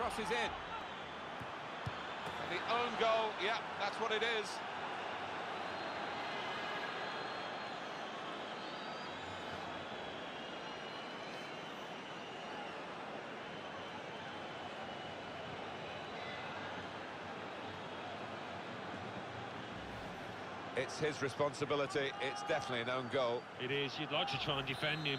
Crosses in. And the own goal, yeah, that's what it is. It's his responsibility. It's definitely an own goal. It is. You'd like to try and defend him.